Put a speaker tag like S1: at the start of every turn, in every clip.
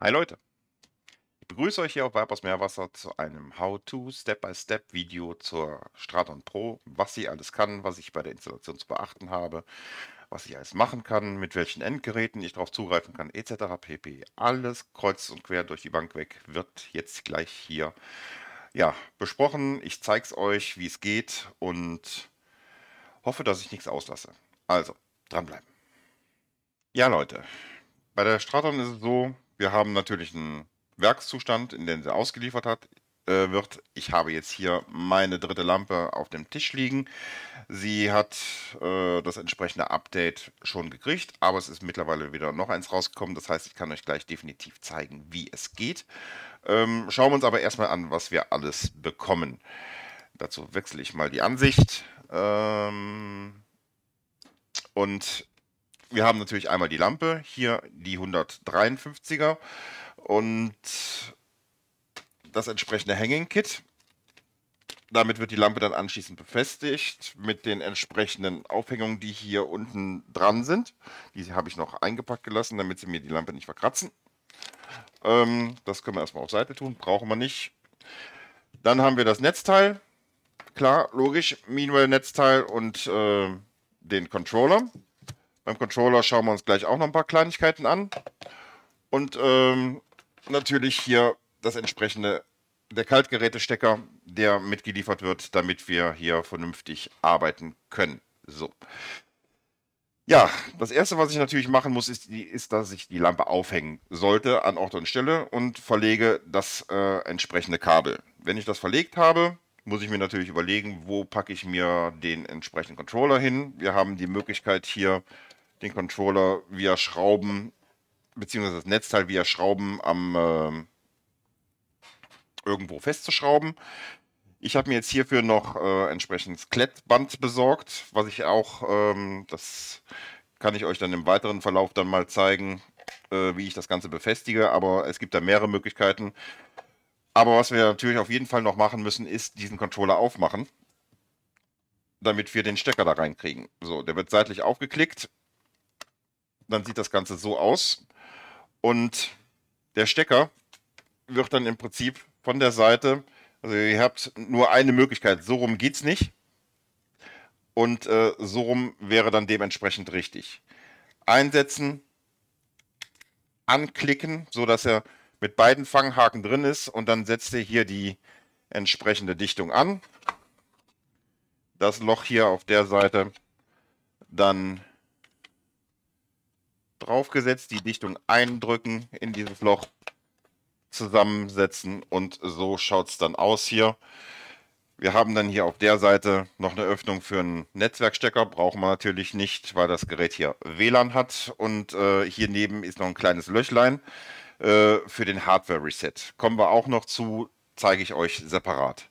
S1: Hi Leute, ich begrüße euch hier auf Vipers Meerwasser zu einem How-To Step-by-Step Video zur Straton Pro, was sie alles kann, was ich bei der Installation zu beachten habe, was ich alles machen kann, mit welchen Endgeräten ich darauf zugreifen kann, etc. pp. Alles kreuz und quer durch die Bank weg wird jetzt gleich hier ja, besprochen. Ich zeige es euch, wie es geht und hoffe, dass ich nichts auslasse. Also, dranbleiben. Ja Leute, bei der Straton ist es so, wir haben natürlich einen Werkszustand, in dem sie ausgeliefert hat, äh, wird. Ich habe jetzt hier meine dritte Lampe auf dem Tisch liegen. Sie hat äh, das entsprechende Update schon gekriegt, aber es ist mittlerweile wieder noch eins rausgekommen. Das heißt, ich kann euch gleich definitiv zeigen, wie es geht. Ähm, schauen wir uns aber erstmal an, was wir alles bekommen. Dazu wechsle ich mal die Ansicht. Ähm, und wir haben natürlich einmal die Lampe, hier die 153er und das entsprechende Hanging Kit. Damit wird die Lampe dann anschließend befestigt mit den entsprechenden Aufhängungen, die hier unten dran sind. Die habe ich noch eingepackt gelassen, damit sie mir die Lampe nicht verkratzen. Ähm, das können wir erstmal auf Seite tun, brauchen wir nicht. Dann haben wir das Netzteil. Klar, logisch, Meanwhile-Netzteil und äh, den Controller. Beim Controller schauen wir uns gleich auch noch ein paar Kleinigkeiten an. Und ähm, natürlich hier das entsprechende, der Kaltgerätestecker, der mitgeliefert wird, damit wir hier vernünftig arbeiten können. So. Ja, das erste, was ich natürlich machen muss, ist, die, ist, dass ich die Lampe aufhängen sollte an Ort und Stelle und verlege das äh, entsprechende Kabel. Wenn ich das verlegt habe, muss ich mir natürlich überlegen, wo packe ich mir den entsprechenden Controller hin. Wir haben die Möglichkeit hier den Controller via Schrauben, beziehungsweise das Netzteil via Schrauben am äh, irgendwo festzuschrauben. Ich habe mir jetzt hierfür noch äh, entsprechendes Klettband besorgt, was ich auch, ähm, das kann ich euch dann im weiteren Verlauf dann mal zeigen, äh, wie ich das Ganze befestige, aber es gibt da mehrere Möglichkeiten. Aber was wir natürlich auf jeden Fall noch machen müssen, ist diesen Controller aufmachen, damit wir den Stecker da reinkriegen. So, der wird seitlich aufgeklickt dann sieht das Ganze so aus. Und der Stecker wird dann im Prinzip von der Seite, also ihr habt nur eine Möglichkeit, so rum geht es nicht. Und äh, so rum wäre dann dementsprechend richtig. Einsetzen, anklicken, so dass er mit beiden Fanghaken drin ist und dann setzt ihr hier die entsprechende Dichtung an. Das Loch hier auf der Seite dann draufgesetzt, die Dichtung eindrücken in dieses Loch, zusammensetzen und so schaut es dann aus hier. Wir haben dann hier auf der Seite noch eine Öffnung für einen Netzwerkstecker, brauchen wir natürlich nicht, weil das Gerät hier WLAN hat und äh, hier neben ist noch ein kleines Löchlein äh, für den Hardware-Reset. Kommen wir auch noch zu, zeige ich euch separat.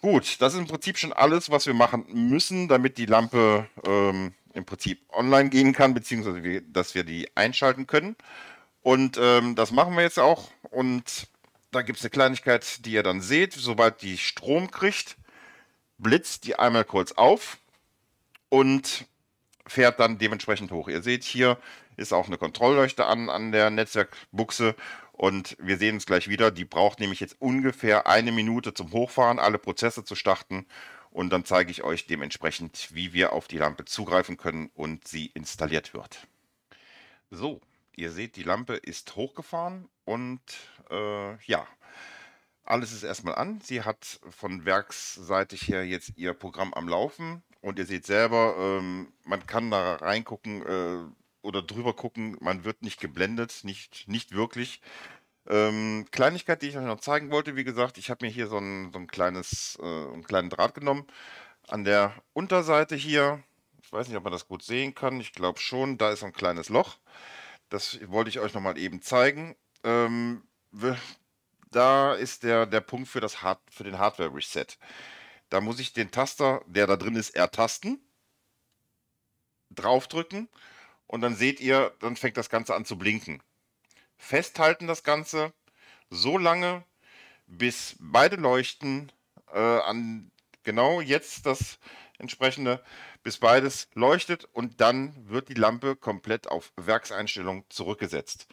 S1: Gut, das ist im Prinzip schon alles, was wir machen müssen, damit die Lampe ähm, im Prinzip online gehen kann, beziehungsweise dass wir die einschalten können. Und ähm, das machen wir jetzt auch. Und da gibt es eine Kleinigkeit, die ihr dann seht. Sobald die Strom kriegt, blitzt die einmal kurz auf und fährt dann dementsprechend hoch. Ihr seht, hier ist auch eine Kontrollleuchte an, an der Netzwerkbuchse und wir sehen es gleich wieder. Die braucht nämlich jetzt ungefähr eine Minute zum Hochfahren, alle Prozesse zu starten und dann zeige ich euch dementsprechend, wie wir auf die Lampe zugreifen können und sie installiert wird. So, ihr seht, die Lampe ist hochgefahren und äh, ja, alles ist erstmal an. Sie hat von werksseitig her jetzt ihr Programm am Laufen und ihr seht selber, ähm, man kann da reingucken äh, oder drüber gucken, man wird nicht geblendet, nicht, nicht wirklich. Ähm, Kleinigkeit, die ich euch noch zeigen wollte, wie gesagt, ich habe mir hier so ein, so ein kleines, äh, einen kleinen Draht genommen. An der Unterseite hier, ich weiß nicht, ob man das gut sehen kann, ich glaube schon, da ist so ein kleines Loch. Das wollte ich euch nochmal eben zeigen. Ähm, da ist der, der Punkt für, das Hard, für den Hardware-Reset. Da muss ich den Taster, der da drin ist, ertasten, draufdrücken und dann seht ihr, dann fängt das Ganze an zu blinken festhalten das Ganze so lange, bis beide Leuchten äh, an genau jetzt das entsprechende, bis beides leuchtet und dann wird die Lampe komplett auf Werkseinstellung zurückgesetzt.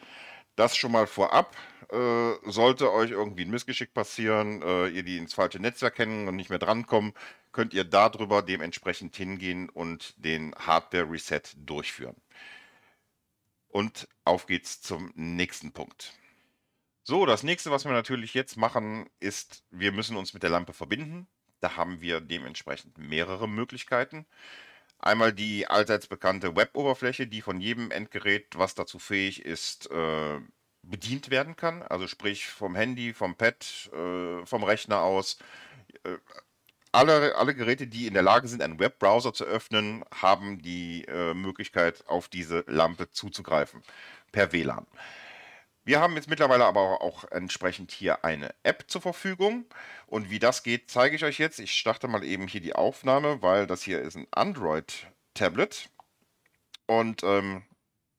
S1: Das schon mal vorab. Äh, sollte euch irgendwie ein Missgeschick passieren, äh, ihr die ins falsche Netzwerk kennen und nicht mehr drankommen, könnt ihr darüber dementsprechend hingehen und den Hardware Reset durchführen. Und auf geht's zum nächsten Punkt. So, das nächste, was wir natürlich jetzt machen, ist, wir müssen uns mit der Lampe verbinden. Da haben wir dementsprechend mehrere Möglichkeiten. Einmal die allseits bekannte Web-Oberfläche, die von jedem Endgerät, was dazu fähig ist, äh, bedient werden kann. Also sprich vom Handy, vom Pad, äh, vom Rechner aus. Äh, alle, alle Geräte, die in der Lage sind, einen Webbrowser zu öffnen, haben die äh, Möglichkeit, auf diese Lampe zuzugreifen per WLAN. Wir haben jetzt mittlerweile aber auch entsprechend hier eine App zur Verfügung. Und wie das geht, zeige ich euch jetzt. Ich starte mal eben hier die Aufnahme, weil das hier ist ein Android-Tablet. Und ähm,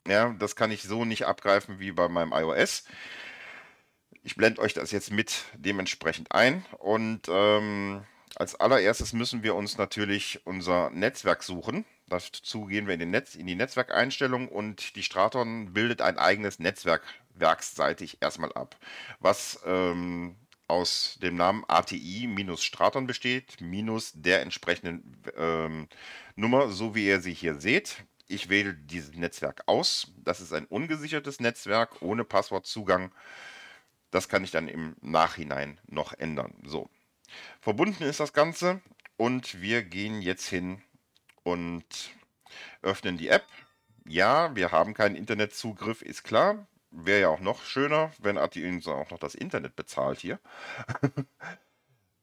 S1: ja, das kann ich so nicht abgreifen wie bei meinem iOS. Ich blende euch das jetzt mit dementsprechend ein. Und ähm, als allererstes müssen wir uns natürlich unser Netzwerk suchen. Dazu gehen wir in, den Netz, in die Netzwerkeinstellung und die Straton bildet ein eigenes Netzwerk werksseitig erstmal ab, was ähm, aus dem Namen ATI minus Straton besteht, minus der entsprechenden ähm, Nummer, so wie ihr sie hier seht. Ich wähle dieses Netzwerk aus. Das ist ein ungesichertes Netzwerk ohne Passwortzugang. Das kann ich dann im Nachhinein noch ändern. So, verbunden ist das Ganze und wir gehen jetzt hin und öffnen die App. Ja, wir haben keinen Internetzugriff, ist klar. Wäre ja auch noch schöner, wenn Ati auch noch das Internet bezahlt hier.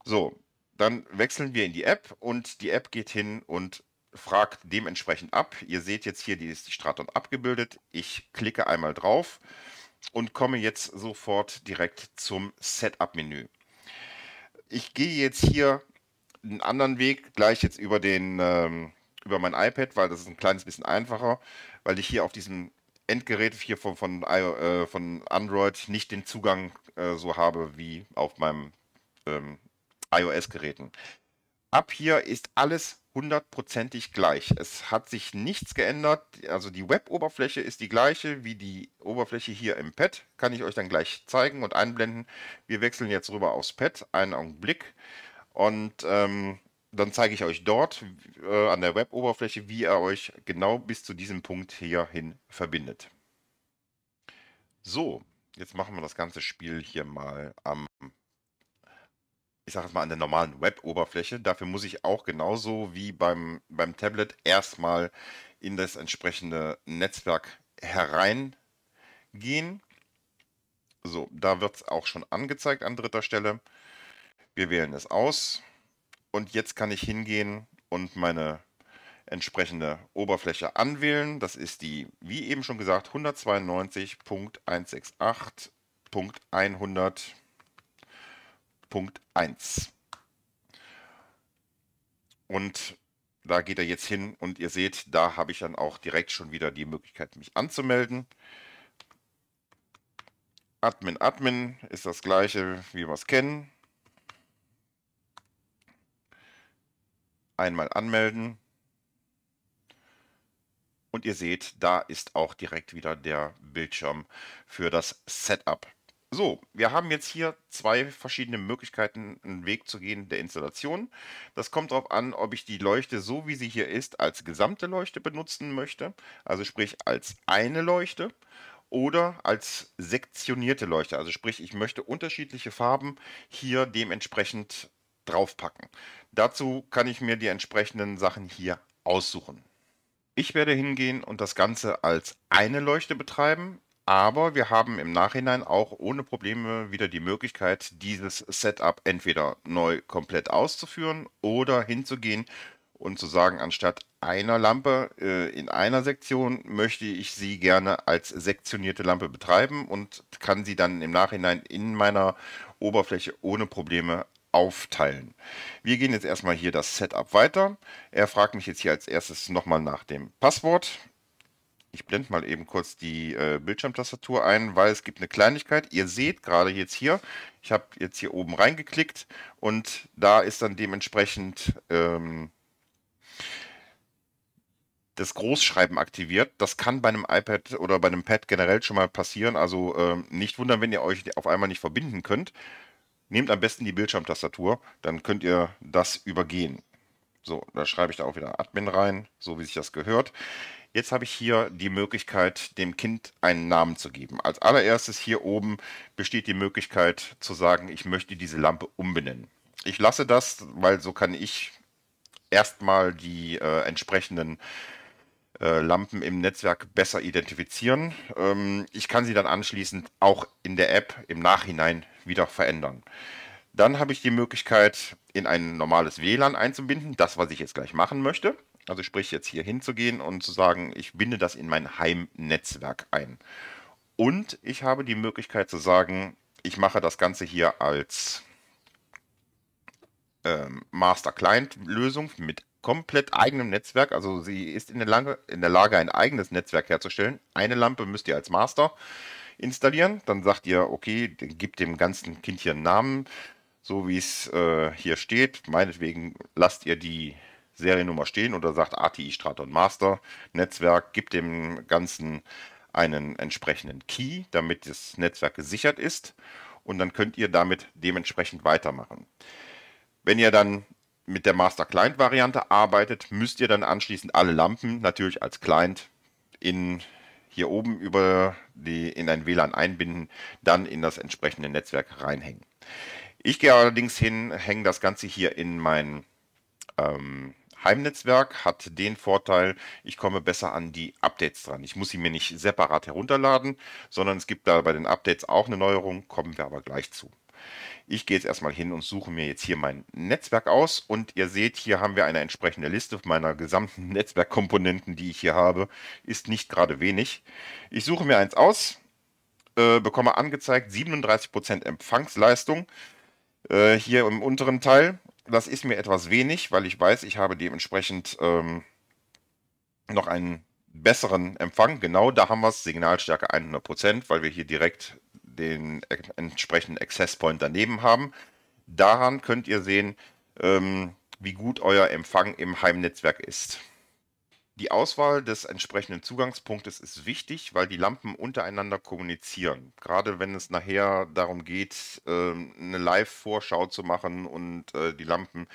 S1: so, dann wechseln wir in die App und die App geht hin und fragt dementsprechend ab. Ihr seht jetzt hier, die ist die Straton abgebildet. Ich klicke einmal drauf und komme jetzt sofort direkt zum Setup-Menü. Ich gehe jetzt hier einen anderen Weg, gleich jetzt über den ähm, über mein iPad, weil das ist ein kleines bisschen einfacher, weil ich hier auf diesem Endgerät hier von, von, äh, von Android nicht den Zugang äh, so habe wie auf meinem ähm, iOS-Geräten. Ab hier ist alles hundertprozentig gleich. Es hat sich nichts geändert. Also die Web-Oberfläche ist die gleiche wie die Oberfläche hier im Pad. Kann ich euch dann gleich zeigen und einblenden. Wir wechseln jetzt rüber aufs Pad. Einen Augenblick. Und ähm, dann zeige ich euch dort äh, an der Web-Oberfläche, wie ihr euch genau bis zu diesem Punkt hierhin verbindet. So, jetzt machen wir das ganze Spiel hier mal am, ich sage es mal, an der normalen Web-Oberfläche. Dafür muss ich auch genauso wie beim, beim Tablet erstmal in das entsprechende Netzwerk hereingehen. So, da wird es auch schon angezeigt an dritter Stelle. Wir wählen es aus und jetzt kann ich hingehen und meine entsprechende Oberfläche anwählen. Das ist die, wie eben schon gesagt, 192.168.100.1. Und da geht er jetzt hin und ihr seht, da habe ich dann auch direkt schon wieder die Möglichkeit, mich anzumelden. Admin, Admin ist das gleiche, wie wir es kennen. einmal anmelden. Und ihr seht, da ist auch direkt wieder der Bildschirm für das Setup. So, wir haben jetzt hier zwei verschiedene Möglichkeiten, einen Weg zu gehen der Installation. Das kommt darauf an, ob ich die Leuchte, so wie sie hier ist, als gesamte Leuchte benutzen möchte, also sprich als eine Leuchte, oder als sektionierte Leuchte, also sprich, ich möchte unterschiedliche Farben hier dementsprechend draufpacken. Dazu kann ich mir die entsprechenden Sachen hier aussuchen. Ich werde hingehen und das Ganze als eine Leuchte betreiben, aber wir haben im Nachhinein auch ohne Probleme wieder die Möglichkeit, dieses Setup entweder neu komplett auszuführen oder hinzugehen und zu sagen, anstatt einer Lampe äh, in einer Sektion möchte ich sie gerne als sektionierte Lampe betreiben und kann sie dann im Nachhinein in meiner Oberfläche ohne Probleme aufteilen. Wir gehen jetzt erstmal hier das Setup weiter. Er fragt mich jetzt hier als erstes nochmal nach dem Passwort. Ich blende mal eben kurz die äh, Bildschirmtastatur ein, weil es gibt eine Kleinigkeit. Ihr seht gerade jetzt hier, ich habe jetzt hier oben reingeklickt und da ist dann dementsprechend ähm, das Großschreiben aktiviert. Das kann bei einem iPad oder bei einem Pad generell schon mal passieren. Also äh, nicht wundern, wenn ihr euch auf einmal nicht verbinden könnt. Nehmt am besten die Bildschirmtastatur, dann könnt ihr das übergehen. So, da schreibe ich da auch wieder Admin rein, so wie sich das gehört. Jetzt habe ich hier die Möglichkeit, dem Kind einen Namen zu geben. Als allererstes hier oben besteht die Möglichkeit zu sagen, ich möchte diese Lampe umbenennen. Ich lasse das, weil so kann ich erstmal die äh, entsprechenden äh, Lampen im Netzwerk besser identifizieren. Ähm, ich kann sie dann anschließend auch in der App im Nachhinein wieder verändern. Dann habe ich die Möglichkeit, in ein normales WLAN einzubinden, das, was ich jetzt gleich machen möchte. Also sprich, jetzt hier hinzugehen und zu sagen, ich binde das in mein Heimnetzwerk ein. Und ich habe die Möglichkeit zu sagen, ich mache das Ganze hier als ähm, Master-Client-Lösung mit komplett eigenem Netzwerk. Also sie ist in der, Lage, in der Lage, ein eigenes Netzwerk herzustellen. Eine Lampe müsst ihr als Master installieren. Dann sagt ihr, okay, gebt dem ganzen Kind hier einen Namen, so wie es äh, hier steht. Meinetwegen lasst ihr die Seriennummer stehen oder sagt ATI Straton Master Netzwerk, gibt dem Ganzen einen entsprechenden Key, damit das Netzwerk gesichert ist und dann könnt ihr damit dementsprechend weitermachen. Wenn ihr dann mit der Master Client Variante arbeitet, müsst ihr dann anschließend alle Lampen natürlich als Client in hier oben über die in ein WLAN einbinden, dann in das entsprechende Netzwerk reinhängen. Ich gehe allerdings hin, hänge das Ganze hier in mein ähm, Heimnetzwerk hat den Vorteil, ich komme besser an die Updates dran. Ich muss sie mir nicht separat herunterladen, sondern es gibt da bei den Updates auch eine Neuerung, kommen wir aber gleich zu. Ich gehe jetzt erstmal hin und suche mir jetzt hier mein Netzwerk aus und ihr seht, hier haben wir eine entsprechende Liste meiner gesamten Netzwerkkomponenten, die ich hier habe. Ist nicht gerade wenig. Ich suche mir eins aus, äh, bekomme angezeigt 37% Empfangsleistung äh, hier im unteren Teil das ist mir etwas wenig, weil ich weiß, ich habe dementsprechend ähm, noch einen besseren Empfang. Genau da haben wir es, Signalstärke 100%, weil wir hier direkt den entsprechenden Access Point daneben haben. Daran könnt ihr sehen, ähm, wie gut euer Empfang im Heimnetzwerk ist. Die Auswahl des entsprechenden Zugangspunktes ist wichtig, weil die Lampen untereinander kommunizieren. Gerade wenn es nachher darum geht, ähm, eine Live-Vorschau zu machen und äh, die Lampen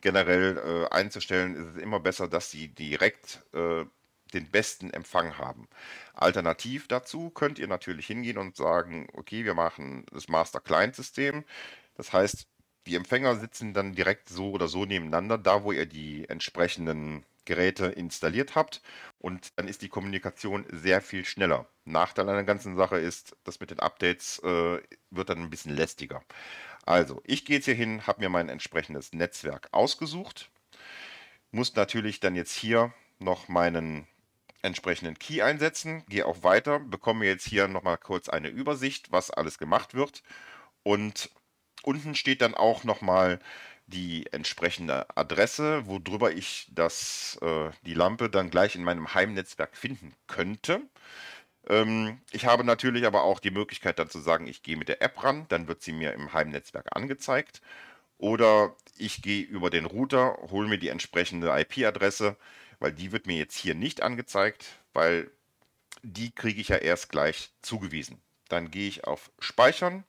S1: generell äh, einzustellen, ist es immer besser, dass sie direkt äh, den besten Empfang haben. Alternativ dazu könnt ihr natürlich hingehen und sagen, okay, wir machen das Master-Client-System. Das heißt, die Empfänger sitzen dann direkt so oder so nebeneinander, da wo ihr die entsprechenden Geräte installiert habt und dann ist die Kommunikation sehr viel schneller. Nachteil an der ganzen Sache ist, das mit den Updates äh, wird dann ein bisschen lästiger. Also, ich gehe jetzt hier hin, habe mir mein entsprechendes Netzwerk ausgesucht, muss natürlich dann jetzt hier noch meinen entsprechenden Key einsetzen, gehe auch weiter, bekomme jetzt hier nochmal kurz eine Übersicht, was alles gemacht wird und unten steht dann auch nochmal die entsprechende Adresse, worüber ich das, äh, die Lampe dann gleich in meinem Heimnetzwerk finden könnte. Ähm, ich habe natürlich aber auch die Möglichkeit dann zu sagen, ich gehe mit der App ran, dann wird sie mir im Heimnetzwerk angezeigt. Oder ich gehe über den Router, hole mir die entsprechende IP-Adresse, weil die wird mir jetzt hier nicht angezeigt, weil die kriege ich ja erst gleich zugewiesen. Dann gehe ich auf Speichern.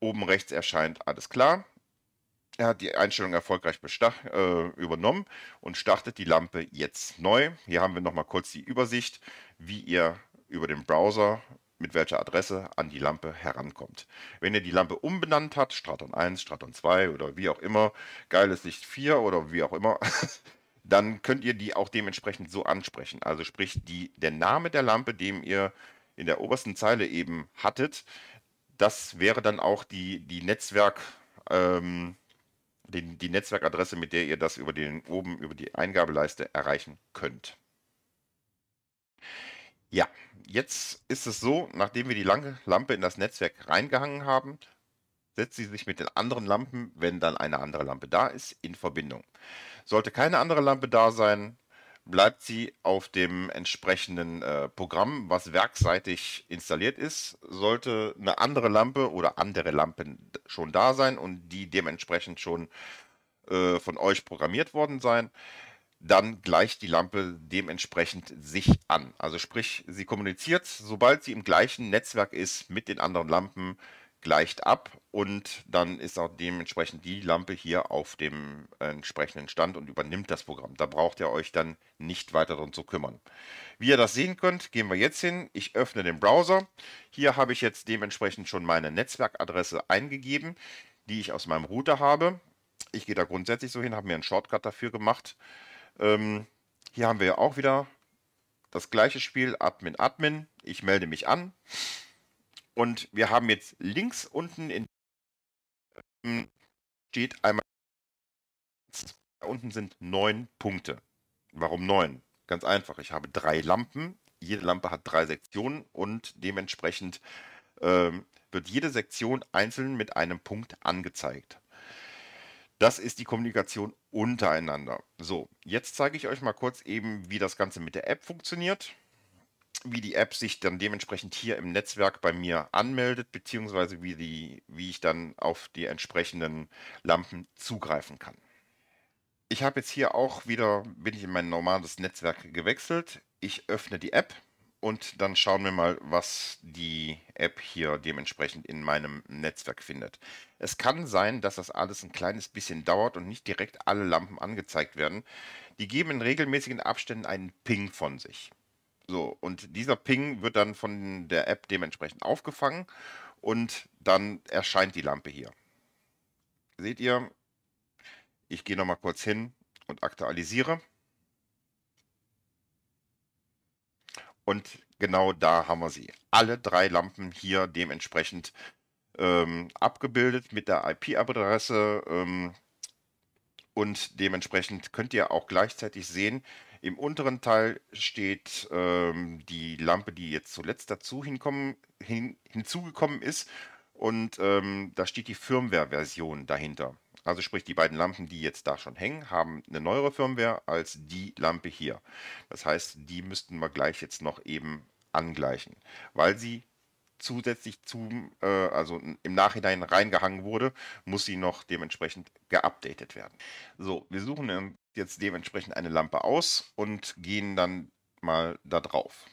S1: Oben rechts erscheint alles klar. Er hat die Einstellung erfolgreich äh, übernommen und startet die Lampe jetzt neu. Hier haben wir nochmal kurz die Übersicht, wie ihr über den Browser mit welcher Adresse an die Lampe herankommt. Wenn ihr die Lampe umbenannt habt, Straton 1, Straton 2 oder wie auch immer, geiles Licht 4 oder wie auch immer, dann könnt ihr die auch dementsprechend so ansprechen. Also sprich, die, der Name der Lampe, den ihr in der obersten Zeile eben hattet, das wäre dann auch die, die Netzwerk, ähm, den, die Netzwerkadresse, mit der ihr das über den, oben über die Eingabeleiste erreichen könnt. Ja, jetzt ist es so, nachdem wir die lange Lampe in das Netzwerk reingehangen haben, setzt sie sich mit den anderen Lampen, wenn dann eine andere Lampe da ist, in Verbindung. Sollte keine andere Lampe da sein, bleibt sie auf dem entsprechenden äh, Programm, was werkseitig installiert ist. Sollte eine andere Lampe oder andere Lampen schon da sein und die dementsprechend schon äh, von euch programmiert worden sein, dann gleicht die Lampe dementsprechend sich an. Also sprich, sie kommuniziert, sobald sie im gleichen Netzwerk ist mit den anderen Lampen, gleicht ab und dann ist auch dementsprechend die Lampe hier auf dem entsprechenden Stand und übernimmt das Programm. Da braucht ihr euch dann nicht weiter darum zu kümmern. Wie ihr das sehen könnt, gehen wir jetzt hin. Ich öffne den Browser. Hier habe ich jetzt dementsprechend schon meine Netzwerkadresse eingegeben, die ich aus meinem Router habe. Ich gehe da grundsätzlich so hin, habe mir einen Shortcut dafür gemacht. Ähm, hier haben wir ja auch wieder das gleiche Spiel, Admin, Admin. Ich melde mich an. Und wir haben jetzt links unten in steht einmal, da unten sind neun Punkte. Warum neun? Ganz einfach, ich habe drei Lampen. Jede Lampe hat drei Sektionen und dementsprechend ähm, wird jede Sektion einzeln mit einem Punkt angezeigt. Das ist die Kommunikation untereinander. So, jetzt zeige ich euch mal kurz eben, wie das Ganze mit der App funktioniert wie die App sich dann dementsprechend hier im Netzwerk bei mir anmeldet, beziehungsweise wie, die, wie ich dann auf die entsprechenden Lampen zugreifen kann. Ich habe jetzt hier auch wieder, bin ich in mein normales Netzwerk gewechselt. Ich öffne die App und dann schauen wir mal, was die App hier dementsprechend in meinem Netzwerk findet. Es kann sein, dass das alles ein kleines bisschen dauert und nicht direkt alle Lampen angezeigt werden. Die geben in regelmäßigen Abständen einen Ping von sich. So, und dieser Ping wird dann von der App dementsprechend aufgefangen und dann erscheint die Lampe hier. Seht ihr, ich gehe nochmal kurz hin und aktualisiere. Und genau da haben wir sie. Alle drei Lampen hier dementsprechend ähm, abgebildet mit der IP-Adresse ähm, und dementsprechend könnt ihr auch gleichzeitig sehen, im unteren Teil steht ähm, die Lampe, die jetzt zuletzt dazu hinkommen, hin, hinzugekommen ist. Und ähm, da steht die Firmware-Version dahinter. Also sprich, die beiden Lampen, die jetzt da schon hängen, haben eine neuere Firmware als die Lampe hier. Das heißt, die müssten wir gleich jetzt noch eben angleichen, weil sie zusätzlich zum, äh, also im Nachhinein reingehangen wurde, muss sie noch dementsprechend geupdatet werden. So, wir suchen jetzt dementsprechend eine Lampe aus und gehen dann mal da drauf.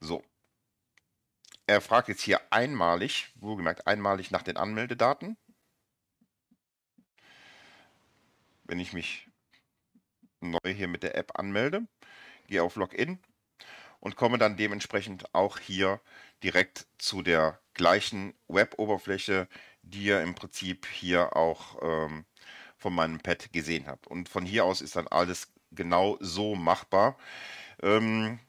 S1: So. Er fragt jetzt hier einmalig, wohlgemerkt einmalig nach den Anmeldedaten. Wenn ich mich neu hier mit der App anmelde, gehe auf Login und komme dann dementsprechend auch hier direkt zu der gleichen Web-Oberfläche, die ihr im Prinzip hier auch ähm, von meinem Pad gesehen habt. Und von hier aus ist dann alles genau so machbar. Ähm,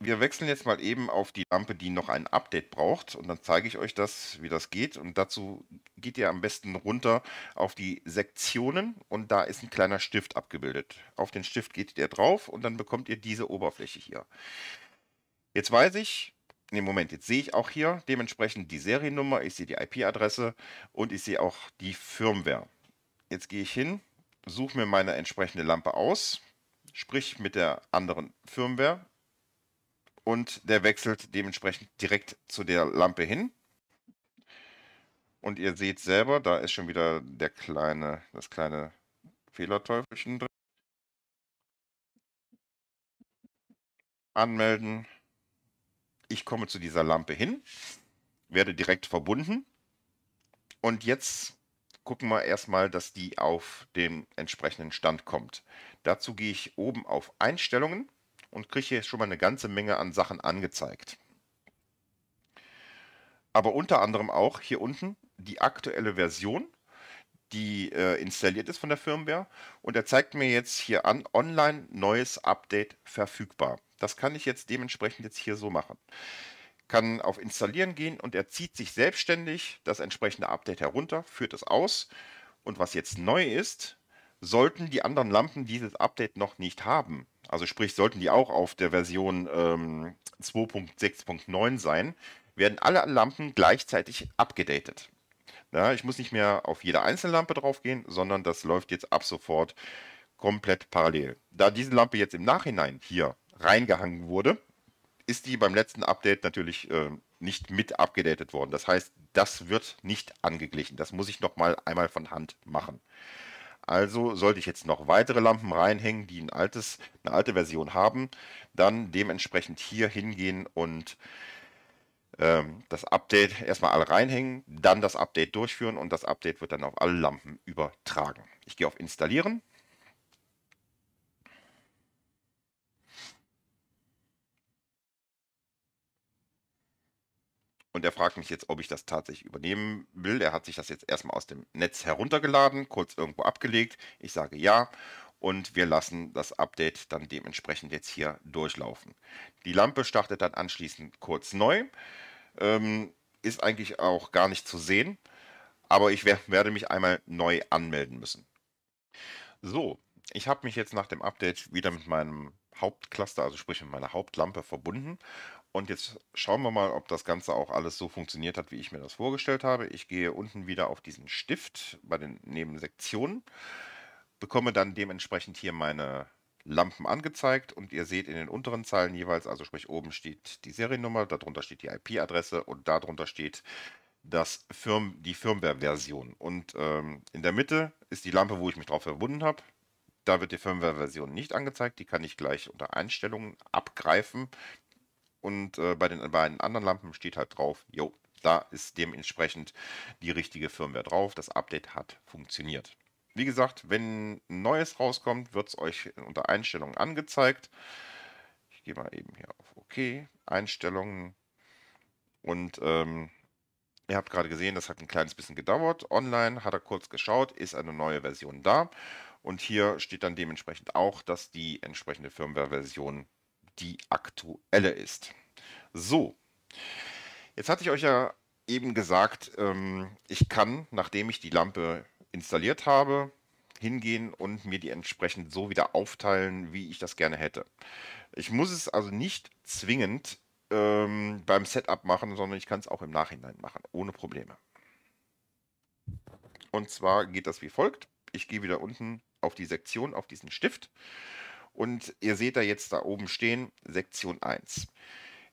S1: wir wechseln jetzt mal eben auf die Lampe, die noch ein Update braucht und dann zeige ich euch das, wie das geht und dazu geht ihr am besten runter auf die Sektionen und da ist ein kleiner Stift abgebildet. Auf den Stift geht ihr drauf und dann bekommt ihr diese Oberfläche hier. Jetzt weiß ich, ne Moment, jetzt sehe ich auch hier dementsprechend die Seriennummer, ich sehe die IP-Adresse und ich sehe auch die Firmware. Jetzt gehe ich hin, suche mir meine entsprechende Lampe aus, sprich mit der anderen Firmware und der wechselt dementsprechend direkt zu der Lampe hin. Und ihr seht selber, da ist schon wieder der kleine, das kleine Fehlerteufelchen drin. Anmelden. Ich komme zu dieser Lampe hin, werde direkt verbunden. Und jetzt gucken wir erstmal, dass die auf den entsprechenden Stand kommt. Dazu gehe ich oben auf Einstellungen und kriege hier schon mal eine ganze Menge an Sachen angezeigt. Aber unter anderem auch hier unten die aktuelle Version, die äh, installiert ist von der Firmware. Und er zeigt mir jetzt hier an, online neues Update verfügbar. Das kann ich jetzt dementsprechend jetzt hier so machen. Kann auf Installieren gehen und er zieht sich selbstständig das entsprechende Update herunter, führt es aus. Und was jetzt neu ist, sollten die anderen Lampen dieses Update noch nicht haben, also sprich, sollten die auch auf der Version ähm, 2.6.9 sein, werden alle Lampen gleichzeitig abgedatet. Ja, ich muss nicht mehr auf jede einzelne Lampe drauf gehen, sondern das läuft jetzt ab sofort komplett parallel. Da diese Lampe jetzt im Nachhinein hier reingehangen wurde, ist die beim letzten Update natürlich äh, nicht mit abgedatet worden. Das heißt, das wird nicht angeglichen. Das muss ich nochmal einmal von Hand machen. Also sollte ich jetzt noch weitere Lampen reinhängen, die ein altes, eine alte Version haben, dann dementsprechend hier hingehen und ähm, das Update erstmal alle reinhängen, dann das Update durchführen und das Update wird dann auf alle Lampen übertragen. Ich gehe auf Installieren. Und er fragt mich jetzt, ob ich das tatsächlich übernehmen will. Er hat sich das jetzt erstmal aus dem Netz heruntergeladen, kurz irgendwo abgelegt. Ich sage ja und wir lassen das Update dann dementsprechend jetzt hier durchlaufen. Die Lampe startet dann anschließend kurz neu. Ähm, ist eigentlich auch gar nicht zu sehen, aber ich werde mich einmal neu anmelden müssen. So, ich habe mich jetzt nach dem Update wieder mit meinem Hauptcluster, also sprich mit meiner Hauptlampe verbunden. Und jetzt schauen wir mal, ob das Ganze auch alles so funktioniert hat, wie ich mir das vorgestellt habe. Ich gehe unten wieder auf diesen Stift bei den Nebensektionen, bekomme dann dementsprechend hier meine Lampen angezeigt und ihr seht in den unteren Zeilen jeweils, also sprich oben steht die Seriennummer, darunter steht die IP-Adresse und darunter steht das Firm die Firmware-Version. Und ähm, in der Mitte ist die Lampe, wo ich mich drauf verbunden habe. Da wird die Firmware-Version nicht angezeigt, die kann ich gleich unter Einstellungen abgreifen. Und äh, bei den beiden anderen Lampen steht halt drauf, jo, da ist dementsprechend die richtige Firmware drauf. Das Update hat funktioniert. Wie gesagt, wenn neues rauskommt, wird es euch unter Einstellungen angezeigt. Ich gehe mal eben hier auf OK, Einstellungen. Und ähm, ihr habt gerade gesehen, das hat ein kleines bisschen gedauert. Online hat er kurz geschaut, ist eine neue Version da. Und hier steht dann dementsprechend auch, dass die entsprechende Firmware-Version die aktuelle ist. So, jetzt hatte ich euch ja eben gesagt, ähm, ich kann, nachdem ich die Lampe installiert habe, hingehen und mir die entsprechend so wieder aufteilen, wie ich das gerne hätte. Ich muss es also nicht zwingend ähm, beim Setup machen, sondern ich kann es auch im Nachhinein machen, ohne Probleme. Und zwar geht das wie folgt. Ich gehe wieder unten auf die Sektion, auf diesen Stift und ihr seht da jetzt da oben stehen Sektion 1.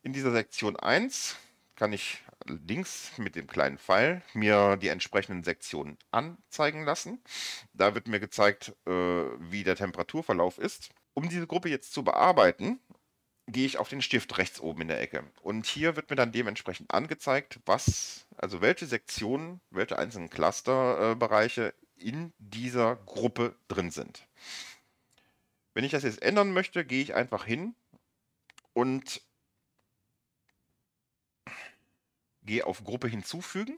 S1: In dieser Sektion 1 kann ich links mit dem kleinen Pfeil mir die entsprechenden Sektionen anzeigen lassen. Da wird mir gezeigt, äh, wie der Temperaturverlauf ist. Um diese Gruppe jetzt zu bearbeiten, gehe ich auf den Stift rechts oben in der Ecke. Und hier wird mir dann dementsprechend angezeigt, was, also welche Sektionen, welche einzelnen Clusterbereiche äh, in dieser Gruppe drin sind. Wenn ich das jetzt ändern möchte, gehe ich einfach hin und gehe auf Gruppe hinzufügen,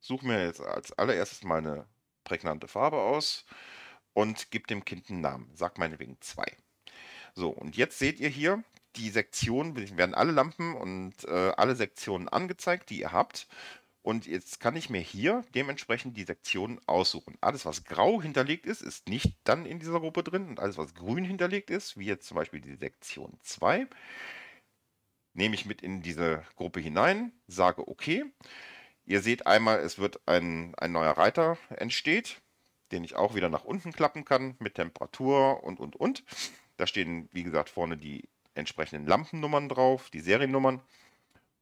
S1: suche mir jetzt als allererstes mal eine prägnante Farbe aus und gebe dem Kind einen Namen. Sag meinetwegen 2. So, und jetzt seht ihr hier, die Sektionen, werden alle Lampen und äh, alle Sektionen angezeigt, die ihr habt. Und jetzt kann ich mir hier dementsprechend die Sektionen aussuchen. Alles, was grau hinterlegt ist, ist nicht dann in dieser Gruppe drin. Und alles, was grün hinterlegt ist, wie jetzt zum Beispiel die Sektion 2, nehme ich mit in diese Gruppe hinein, sage OK. Ihr seht einmal, es wird ein, ein neuer Reiter entsteht, den ich auch wieder nach unten klappen kann mit Temperatur und, und, und. Da stehen, wie gesagt, vorne die entsprechenden Lampennummern drauf, die Seriennummern.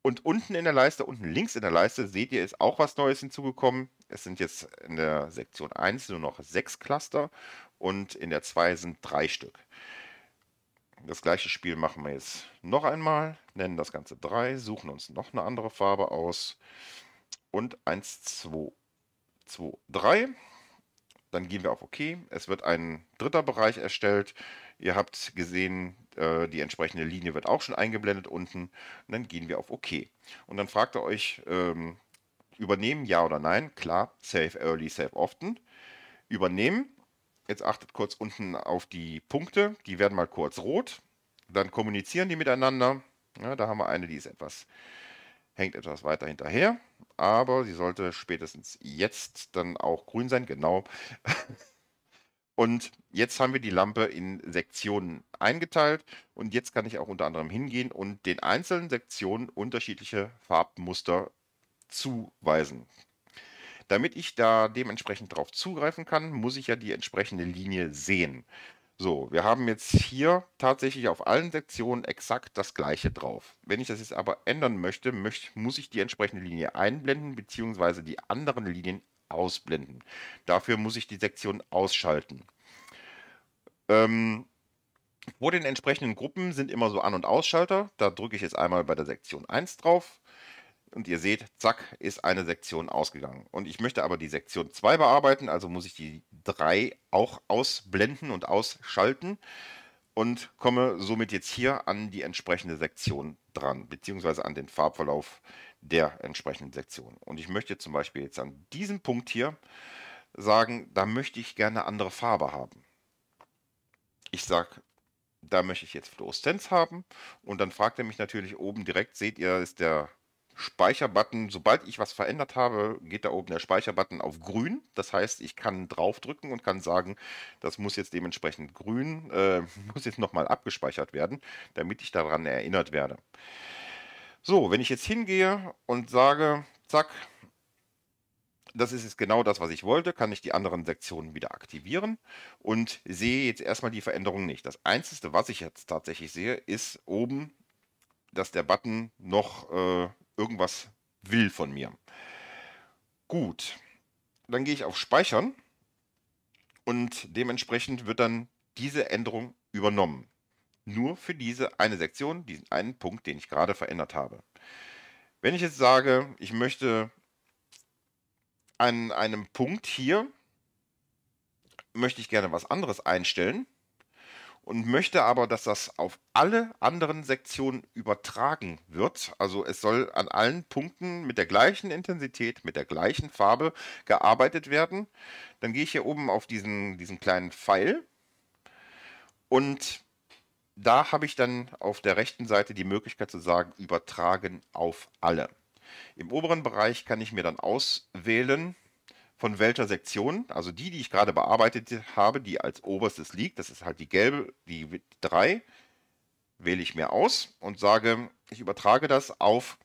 S1: Und unten in der Leiste, unten links in der Leiste, seht ihr, ist auch was Neues hinzugekommen. Es sind jetzt in der Sektion 1 nur noch sechs Cluster und in der 2 sind drei Stück. Das gleiche Spiel machen wir jetzt noch einmal, nennen das Ganze 3, suchen uns noch eine andere Farbe aus und 1, 2, 2, 3. Dann gehen wir auf OK. Es wird ein dritter Bereich erstellt. Ihr habt gesehen, äh, die entsprechende Linie wird auch schon eingeblendet unten. Und dann gehen wir auf OK. Und dann fragt er euch, ähm, übernehmen, ja oder nein? Klar, save early, save often. Übernehmen Jetzt achtet kurz unten auf die Punkte, die werden mal kurz rot. Dann kommunizieren die miteinander. Ja, da haben wir eine, die ist etwas, hängt etwas weiter hinterher, aber sie sollte spätestens jetzt dann auch grün sein, genau. Und jetzt haben wir die Lampe in Sektionen eingeteilt und jetzt kann ich auch unter anderem hingehen und den einzelnen Sektionen unterschiedliche Farbmuster zuweisen. Damit ich da dementsprechend drauf zugreifen kann, muss ich ja die entsprechende Linie sehen. So, wir haben jetzt hier tatsächlich auf allen Sektionen exakt das gleiche drauf. Wenn ich das jetzt aber ändern möchte, möchte muss ich die entsprechende Linie einblenden, beziehungsweise die anderen Linien ausblenden. Dafür muss ich die Sektion ausschalten. Ähm, vor den entsprechenden Gruppen sind immer so An- und Ausschalter. Da drücke ich jetzt einmal bei der Sektion 1 drauf. Und ihr seht, zack, ist eine Sektion ausgegangen. Und ich möchte aber die Sektion 2 bearbeiten, also muss ich die 3 auch ausblenden und ausschalten und komme somit jetzt hier an die entsprechende Sektion dran, beziehungsweise an den Farbverlauf der entsprechenden Sektion. Und ich möchte zum Beispiel jetzt an diesem Punkt hier sagen, da möchte ich gerne andere Farbe haben. Ich sage, da möchte ich jetzt Fluoreszenz haben und dann fragt er mich natürlich oben direkt, seht ihr, ist der Speicherbutton, sobald ich was verändert habe, geht da oben der Speicherbutton auf grün. Das heißt, ich kann draufdrücken und kann sagen, das muss jetzt dementsprechend grün, äh, muss jetzt nochmal abgespeichert werden, damit ich daran erinnert werde. So, wenn ich jetzt hingehe und sage, zack, das ist jetzt genau das, was ich wollte, kann ich die anderen Sektionen wieder aktivieren und sehe jetzt erstmal die Veränderung nicht. Das Einzige, was ich jetzt tatsächlich sehe, ist oben, dass der Button noch äh, irgendwas will von mir. Gut, dann gehe ich auf Speichern und dementsprechend wird dann diese Änderung übernommen. Nur für diese eine Sektion, diesen einen Punkt, den ich gerade verändert habe. Wenn ich jetzt sage, ich möchte an einem Punkt hier, möchte ich gerne was anderes einstellen, und möchte aber, dass das auf alle anderen Sektionen übertragen wird. Also es soll an allen Punkten mit der gleichen Intensität, mit der gleichen Farbe gearbeitet werden. Dann gehe ich hier oben auf diesen, diesen kleinen Pfeil und da habe ich dann auf der rechten Seite die Möglichkeit zu sagen, übertragen auf alle. Im oberen Bereich kann ich mir dann auswählen, von welcher Sektion, also die, die ich gerade bearbeitet habe, die als oberstes liegt, das ist halt die gelbe, die 3, wähle ich mir aus und sage, ich übertrage das auf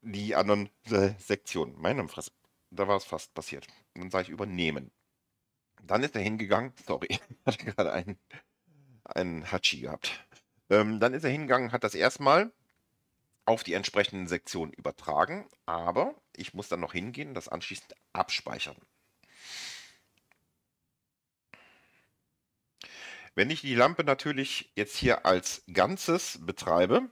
S1: die anderen äh, Sektionen. Meine Fresse, da war es fast passiert. Dann sage ich übernehmen. Dann ist er hingegangen, sorry, hatte gerade einen, einen Hachi gehabt. Ähm, dann ist er hingegangen, hat das erstmal auf die entsprechenden Sektionen übertragen, aber ich muss dann noch hingehen und das anschließend abspeichern. Wenn ich die Lampe natürlich jetzt hier als Ganzes betreibe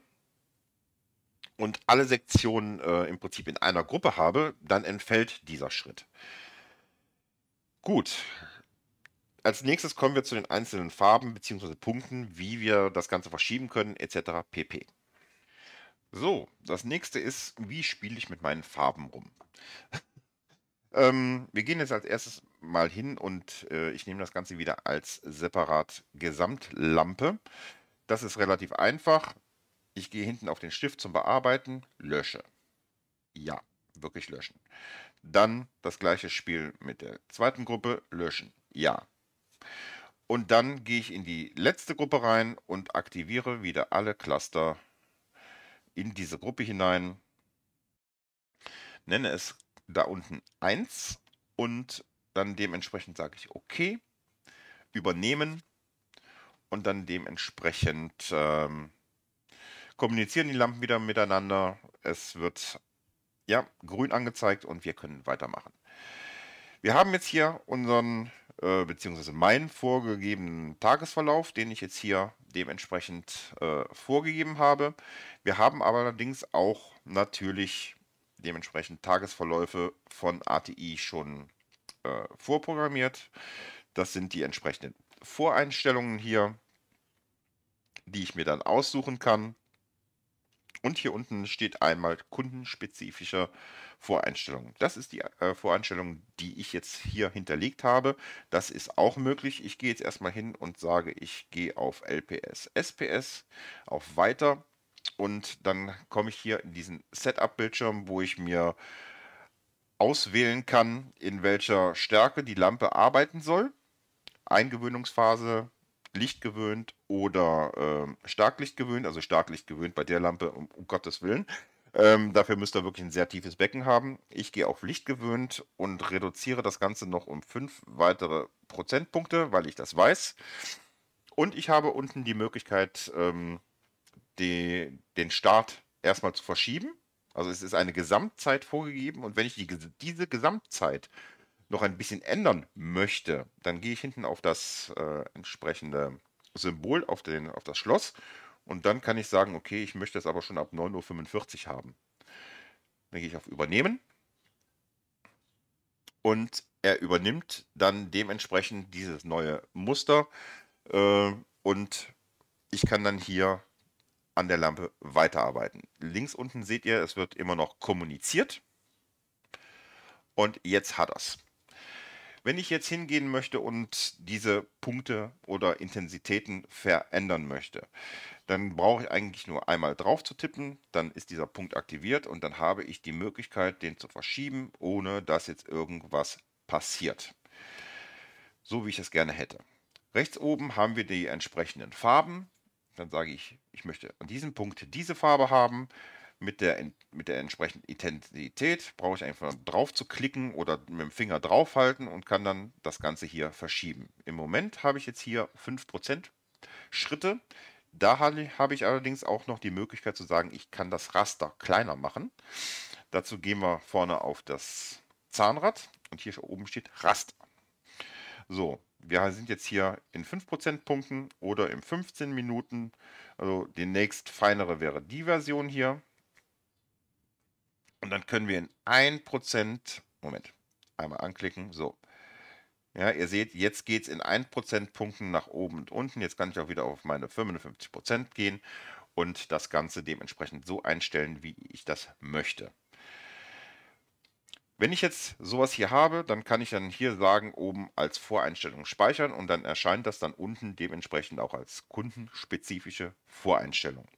S1: und alle Sektionen äh, im Prinzip in einer Gruppe habe, dann entfällt dieser Schritt. Gut, als nächstes kommen wir zu den einzelnen Farben bzw. Punkten, wie wir das Ganze verschieben können etc. pp. So, das nächste ist, wie spiele ich mit meinen Farben rum? ähm, wir gehen jetzt als erstes mal hin und äh, ich nehme das Ganze wieder als separat Gesamtlampe. Das ist relativ einfach. Ich gehe hinten auf den Stift zum Bearbeiten, lösche. Ja, wirklich löschen. Dann das gleiche Spiel mit der zweiten Gruppe, löschen. Ja. Und dann gehe ich in die letzte Gruppe rein und aktiviere wieder alle Cluster in diese Gruppe hinein, nenne es da unten 1 und dann dementsprechend sage ich OK, übernehmen und dann dementsprechend ähm, kommunizieren die Lampen wieder miteinander. Es wird ja grün angezeigt und wir können weitermachen. Wir haben jetzt hier unseren äh, beziehungsweise meinen vorgegebenen Tagesverlauf, den ich jetzt hier dementsprechend äh, vorgegeben habe. Wir haben aber allerdings auch natürlich dementsprechend Tagesverläufe von ATI schon äh, vorprogrammiert. Das sind die entsprechenden Voreinstellungen hier, die ich mir dann aussuchen kann. Und hier unten steht einmal kundenspezifische Voreinstellungen. Das ist die äh, Voreinstellung, die ich jetzt hier hinterlegt habe. Das ist auch möglich. Ich gehe jetzt erstmal hin und sage, ich gehe auf LPS, SPS, auf Weiter und dann komme ich hier in diesen Setup-Bildschirm, wo ich mir auswählen kann, in welcher Stärke die Lampe arbeiten soll. Eingewöhnungsphase, Licht gewöhnt oder äh, Starklicht gewöhnt, also Starklicht gewöhnt bei der Lampe, um, um Gottes Willen. Ähm, dafür müsst ihr wirklich ein sehr tiefes Becken haben. Ich gehe auf Licht gewöhnt und reduziere das Ganze noch um 5 weitere Prozentpunkte, weil ich das weiß. Und ich habe unten die Möglichkeit, ähm, die, den Start erstmal zu verschieben. Also es ist eine Gesamtzeit vorgegeben und wenn ich die, diese Gesamtzeit noch ein bisschen ändern möchte, dann gehe ich hinten auf das äh, entsprechende Symbol, auf, den, auf das Schloss und dann kann ich sagen, okay, ich möchte es aber schon ab 9.45 Uhr haben. Dann gehe ich auf Übernehmen und er übernimmt dann dementsprechend dieses neue Muster äh, und ich kann dann hier an der Lampe weiterarbeiten. Links unten seht ihr, es wird immer noch kommuniziert und jetzt hat er es. Wenn ich jetzt hingehen möchte und diese Punkte oder Intensitäten verändern möchte, dann brauche ich eigentlich nur einmal drauf zu tippen, dann ist dieser Punkt aktiviert und dann habe ich die Möglichkeit, den zu verschieben, ohne dass jetzt irgendwas passiert. So wie ich es gerne hätte. Rechts oben haben wir die entsprechenden Farben. Dann sage ich, ich möchte an diesem Punkt diese Farbe haben mit der, mit der entsprechenden Intensität brauche ich einfach drauf zu klicken oder mit dem Finger draufhalten und kann dann das Ganze hier verschieben. Im Moment habe ich jetzt hier 5% Schritte. Da habe ich allerdings auch noch die Möglichkeit zu sagen, ich kann das Raster kleiner machen. Dazu gehen wir vorne auf das Zahnrad und hier oben steht Raster. So, wir sind jetzt hier in 5% Punkten oder in 15 Minuten. Also die nächst feinere wäre die Version hier. Und dann können wir in 1%, Moment, einmal anklicken, so. Ja, ihr seht, jetzt geht es in 1% Punkten nach oben und unten. Jetzt kann ich auch wieder auf meine 55% gehen und das Ganze dementsprechend so einstellen, wie ich das möchte. Wenn ich jetzt sowas hier habe, dann kann ich dann hier sagen, oben als Voreinstellung speichern und dann erscheint das dann unten dementsprechend auch als kundenspezifische Voreinstellung.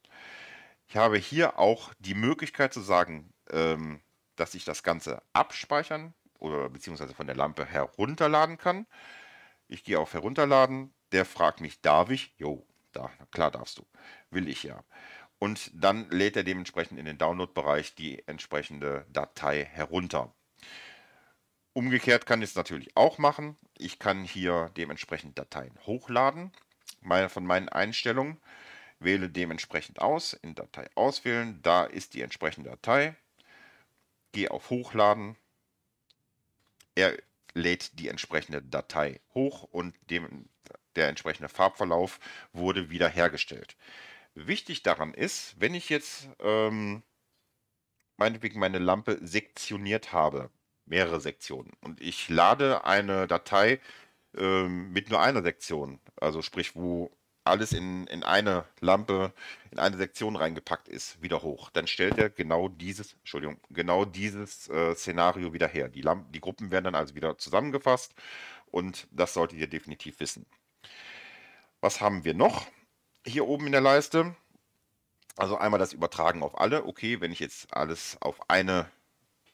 S1: Ich habe hier auch die Möglichkeit zu sagen, ähm, dass ich das Ganze abspeichern oder beziehungsweise von der Lampe herunterladen kann. Ich gehe auf Herunterladen, der fragt mich, darf ich? Jo, da, klar darfst du. Will ich ja. Und dann lädt er dementsprechend in den Download-Bereich die entsprechende Datei herunter. Umgekehrt kann ich es natürlich auch machen. Ich kann hier dementsprechend Dateien hochladen von meinen Einstellungen, wähle dementsprechend aus, in Datei auswählen, da ist die entsprechende Datei gehe auf Hochladen. Er lädt die entsprechende Datei hoch und dem, der entsprechende Farbverlauf wurde wiederhergestellt. Wichtig daran ist, wenn ich jetzt ähm, meinetwegen meine Lampe sektioniert habe, mehrere Sektionen, und ich lade eine Datei ähm, mit nur einer Sektion, also sprich, wo alles in, in eine Lampe, in eine Sektion reingepackt ist, wieder hoch. Dann stellt er genau dieses, Entschuldigung, genau dieses äh, Szenario wieder her. Die, Lampen, die Gruppen werden dann also wieder zusammengefasst und das solltet ihr definitiv wissen. Was haben wir noch hier oben in der Leiste? Also einmal das Übertragen auf alle. Okay, wenn ich jetzt alles auf eine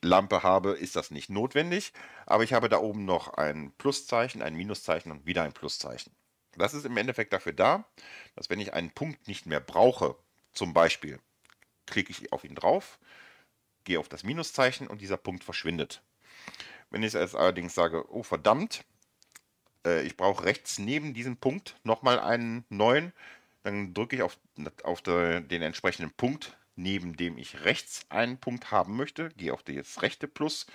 S1: Lampe habe, ist das nicht notwendig. Aber ich habe da oben noch ein Pluszeichen, ein Minuszeichen und wieder ein Pluszeichen. Das ist im Endeffekt dafür da, dass wenn ich einen Punkt nicht mehr brauche, zum Beispiel klicke ich auf ihn drauf, gehe auf das Minuszeichen und dieser Punkt verschwindet. Wenn ich jetzt allerdings sage, oh verdammt, äh, ich brauche rechts neben diesem Punkt nochmal einen neuen, dann drücke ich auf, auf de, den entsprechenden Punkt, neben dem ich rechts einen Punkt haben möchte, gehe auf das rechte Plus,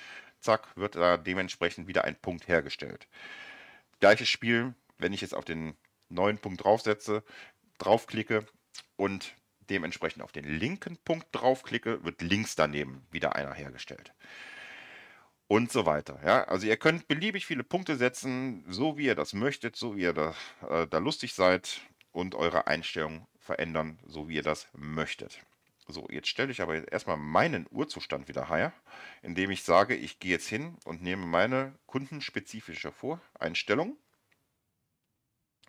S1: zack, wird da dementsprechend wieder ein Punkt hergestellt. Gleiches Spiel wenn ich jetzt auf den neuen Punkt draufsetze, draufklicke und dementsprechend auf den linken Punkt draufklicke, wird links daneben wieder einer hergestellt. Und so weiter. Ja? Also ihr könnt beliebig viele Punkte setzen, so wie ihr das möchtet, so wie ihr da, äh, da lustig seid und eure Einstellung verändern, so wie ihr das möchtet. So, jetzt stelle ich aber erstmal meinen Urzustand wieder her, indem ich sage, ich gehe jetzt hin und nehme meine kundenspezifische Voreinstellung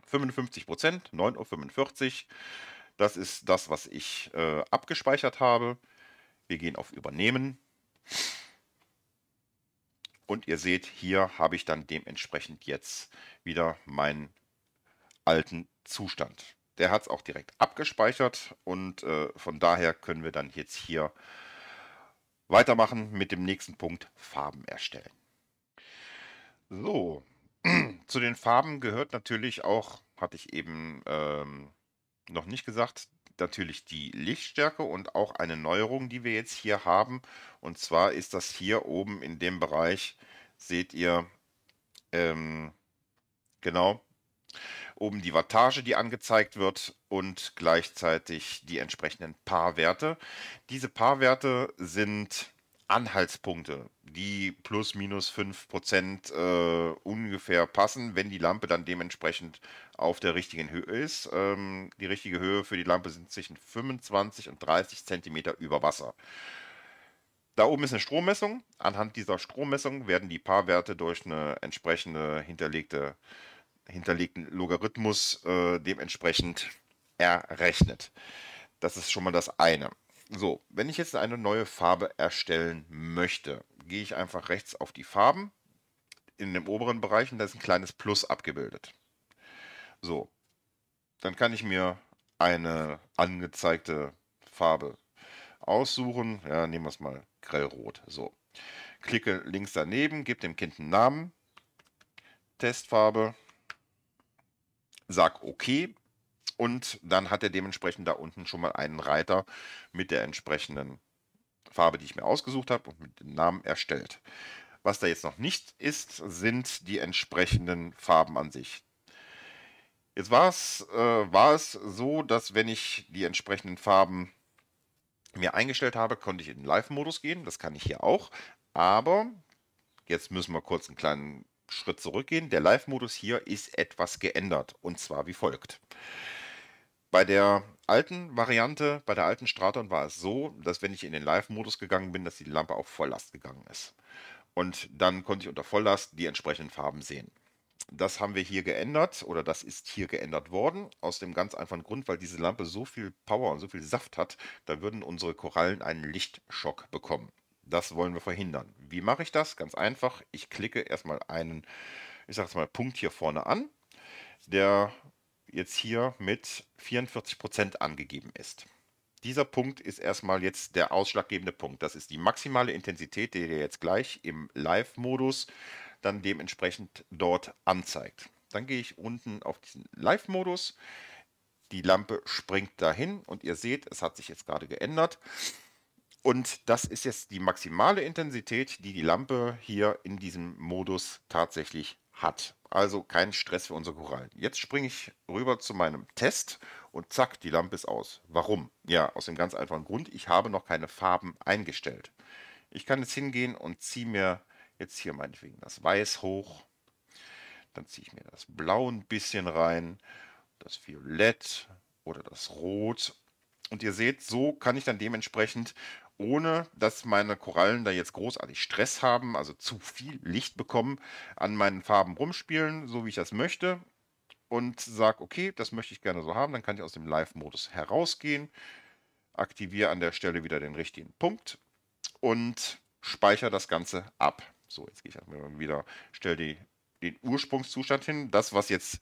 S1: 55 Prozent, 9,45 Uhr. Das ist das, was ich äh, abgespeichert habe. Wir gehen auf Übernehmen. Und ihr seht, hier habe ich dann dementsprechend jetzt wieder meinen alten Zustand. Der hat es auch direkt abgespeichert und äh, von daher können wir dann jetzt hier weitermachen mit dem nächsten Punkt Farben erstellen. So, zu den Farben gehört natürlich auch, hatte ich eben ähm, noch nicht gesagt, natürlich die Lichtstärke und auch eine Neuerung, die wir jetzt hier haben. Und zwar ist das hier oben in dem Bereich, seht ihr, Ähm, genau. Oben die Wattage, die angezeigt wird und gleichzeitig die entsprechenden Paarwerte. Diese Paarwerte sind Anhaltspunkte, die plus minus 5% äh, ungefähr passen, wenn die Lampe dann dementsprechend auf der richtigen Höhe ist. Ähm, die richtige Höhe für die Lampe sind zwischen 25 und 30 cm über Wasser. Da oben ist eine Strommessung. Anhand dieser Strommessung werden die Paarwerte durch eine entsprechende hinterlegte, hinterlegten Logarithmus äh, dementsprechend errechnet. Das ist schon mal das eine. So, wenn ich jetzt eine neue Farbe erstellen möchte, gehe ich einfach rechts auf die Farben. In dem oberen Bereich und da ist ein kleines Plus abgebildet. So, dann kann ich mir eine angezeigte Farbe aussuchen. Ja, nehmen wir es mal grellrot. So, klicke links daneben, gebe dem Kind einen Namen, Testfarbe, sag OK und dann hat er dementsprechend da unten schon mal einen Reiter mit der entsprechenden Farbe, die ich mir ausgesucht habe und mit dem Namen erstellt. Was da jetzt noch nicht ist, sind die entsprechenden Farben an sich. Jetzt war es, äh, war es so, dass wenn ich die entsprechenden Farben mir eingestellt habe, konnte ich in den Live-Modus gehen. Das kann ich hier auch. Aber jetzt müssen wir kurz einen kleinen Schritt zurückgehen. Der Live-Modus hier ist etwas geändert. Und zwar wie folgt. Bei der alten Variante, bei der alten Straton war es so, dass wenn ich in den Live-Modus gegangen bin, dass die Lampe auf Volllast gegangen ist. Und dann konnte ich unter Volllast die entsprechenden Farben sehen. Das haben wir hier geändert oder das ist hier geändert worden, aus dem ganz einfachen Grund, weil diese Lampe so viel Power und so viel Saft hat, da würden unsere Korallen einen Lichtschock bekommen. Das wollen wir verhindern. Wie mache ich das? Ganz einfach. Ich klicke erstmal einen, ich sage mal, Punkt hier vorne an. Der jetzt hier mit 44% angegeben ist. Dieser Punkt ist erstmal jetzt der ausschlaggebende Punkt. Das ist die maximale Intensität, die ihr jetzt gleich im Live-Modus dann dementsprechend dort anzeigt. Dann gehe ich unten auf diesen Live-Modus. Die Lampe springt dahin und ihr seht, es hat sich jetzt gerade geändert. Und das ist jetzt die maximale Intensität, die die Lampe hier in diesem Modus tatsächlich hat. Also kein Stress für unsere Korallen. Jetzt springe ich rüber zu meinem Test und zack, die Lampe ist aus. Warum? Ja, aus dem ganz einfachen Grund, ich habe noch keine Farben eingestellt. Ich kann jetzt hingehen und ziehe mir jetzt hier meinetwegen das Weiß hoch. Dann ziehe ich mir das Blau ein bisschen rein, das Violett oder das Rot. Und ihr seht, so kann ich dann dementsprechend ohne dass meine Korallen da jetzt großartig Stress haben, also zu viel Licht bekommen, an meinen Farben rumspielen, so wie ich das möchte. Und sage, okay, das möchte ich gerne so haben. Dann kann ich aus dem Live-Modus herausgehen, aktiviere an der Stelle wieder den richtigen Punkt und speichere das Ganze ab. So, jetzt gehe ich wieder, stelle den Ursprungszustand hin. Das, was jetzt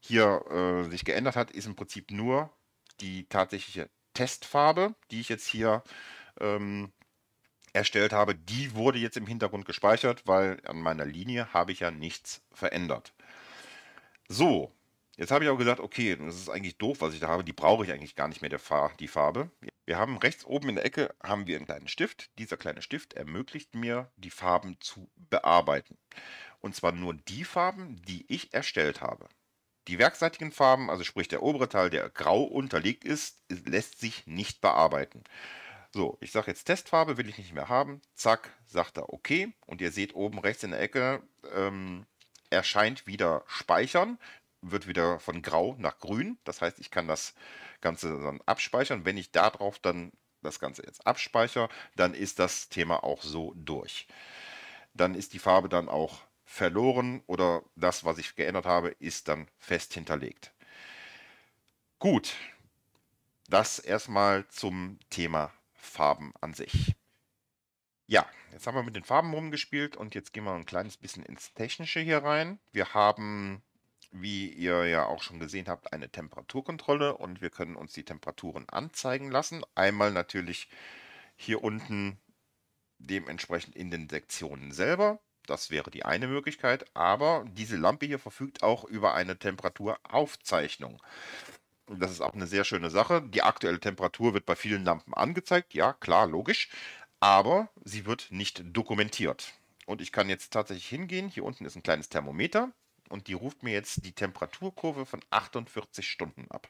S1: hier äh, sich geändert hat, ist im Prinzip nur die tatsächliche Testfarbe, die ich jetzt hier ähm, erstellt habe, die wurde jetzt im Hintergrund gespeichert, weil an meiner Linie habe ich ja nichts verändert. So, jetzt habe ich auch gesagt, okay, das ist eigentlich doof, was ich da habe, die brauche ich eigentlich gar nicht mehr, Fa die Farbe. Wir haben rechts oben in der Ecke haben wir einen kleinen Stift. Dieser kleine Stift ermöglicht mir, die Farben zu bearbeiten. Und zwar nur die Farben, die ich erstellt habe. Die werkseitigen Farben, also sprich der obere Teil, der grau unterlegt ist, lässt sich nicht bearbeiten. So, ich sage jetzt Testfarbe, will ich nicht mehr haben. Zack, sagt er OK. Und ihr seht oben rechts in der Ecke, ähm, erscheint wieder Speichern. Wird wieder von grau nach grün. Das heißt, ich kann das Ganze dann abspeichern. Wenn ich darauf dann das Ganze jetzt abspeichere, dann ist das Thema auch so durch. Dann ist die Farbe dann auch verloren oder das, was ich geändert habe, ist dann fest hinterlegt. Gut, das erstmal zum Thema Farben an sich. Ja, jetzt haben wir mit den Farben rumgespielt und jetzt gehen wir ein kleines bisschen ins Technische hier rein. Wir haben, wie ihr ja auch schon gesehen habt, eine Temperaturkontrolle und wir können uns die Temperaturen anzeigen lassen. Einmal natürlich hier unten dementsprechend in den Sektionen selber. Das wäre die eine Möglichkeit, aber diese Lampe hier verfügt auch über eine Temperaturaufzeichnung. Das ist auch eine sehr schöne Sache. Die aktuelle Temperatur wird bei vielen Lampen angezeigt. Ja, klar, logisch. Aber sie wird nicht dokumentiert. Und ich kann jetzt tatsächlich hingehen. Hier unten ist ein kleines Thermometer und die ruft mir jetzt die Temperaturkurve von 48 Stunden ab.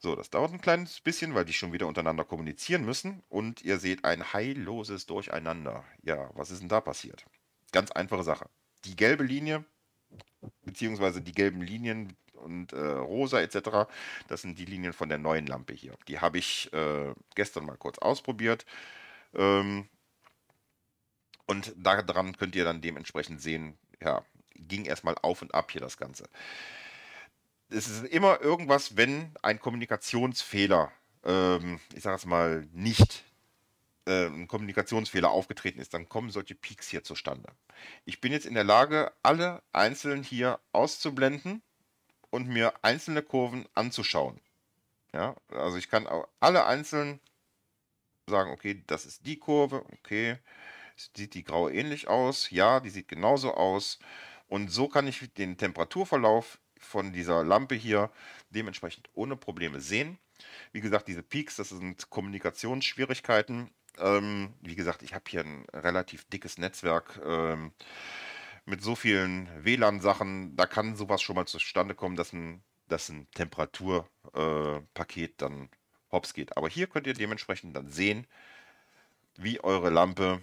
S1: So, das dauert ein kleines bisschen, weil die schon wieder untereinander kommunizieren müssen. Und ihr seht ein heilloses Durcheinander. Ja, was ist denn da passiert? Ganz einfache Sache. Die gelbe Linie, beziehungsweise die gelben Linien und äh, rosa etc., das sind die Linien von der neuen Lampe hier. Die habe ich äh, gestern mal kurz ausprobiert. Ähm, und daran könnt ihr dann dementsprechend sehen, ja, ging erstmal auf und ab hier das Ganze. Es ist immer irgendwas, wenn ein Kommunikationsfehler, ähm, ich sage es mal, nicht äh, ein Kommunikationsfehler aufgetreten ist, dann kommen solche Peaks hier zustande. Ich bin jetzt in der Lage, alle einzeln hier auszublenden und mir einzelne Kurven anzuschauen. Ja, also ich kann alle einzeln sagen, okay, das ist die Kurve, okay, sieht die graue ähnlich aus? Ja, die sieht genauso aus. Und so kann ich den Temperaturverlauf von dieser Lampe hier dementsprechend ohne Probleme sehen. Wie gesagt, diese Peaks, das sind Kommunikationsschwierigkeiten. Ähm, wie gesagt, ich habe hier ein relativ dickes Netzwerk ähm, mit so vielen WLAN-Sachen. Da kann sowas schon mal zustande kommen, dass ein, dass ein Temperaturpaket äh, dann hops geht. Aber hier könnt ihr dementsprechend dann sehen, wie eure Lampe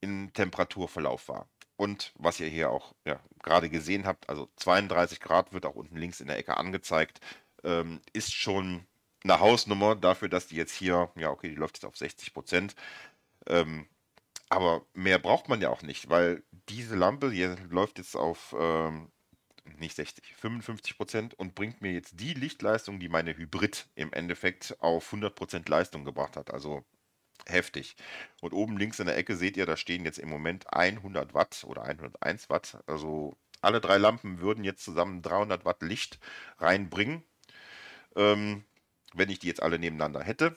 S1: in Temperaturverlauf war. Und was ihr hier auch ja, gerade gesehen habt, also 32 Grad wird auch unten links in der Ecke angezeigt, ähm, ist schon eine Hausnummer dafür, dass die jetzt hier, ja okay, die läuft jetzt auf 60 Prozent. Ähm, aber mehr braucht man ja auch nicht, weil diese Lampe hier läuft jetzt auf ähm, nicht 60, 55 Prozent und bringt mir jetzt die Lichtleistung, die meine Hybrid im Endeffekt auf 100 Prozent Leistung gebracht hat. Also heftig. Und oben links in der Ecke seht ihr, da stehen jetzt im Moment 100 Watt oder 101 Watt. Also alle drei Lampen würden jetzt zusammen 300 Watt Licht reinbringen. Ähm, wenn ich die jetzt alle nebeneinander hätte.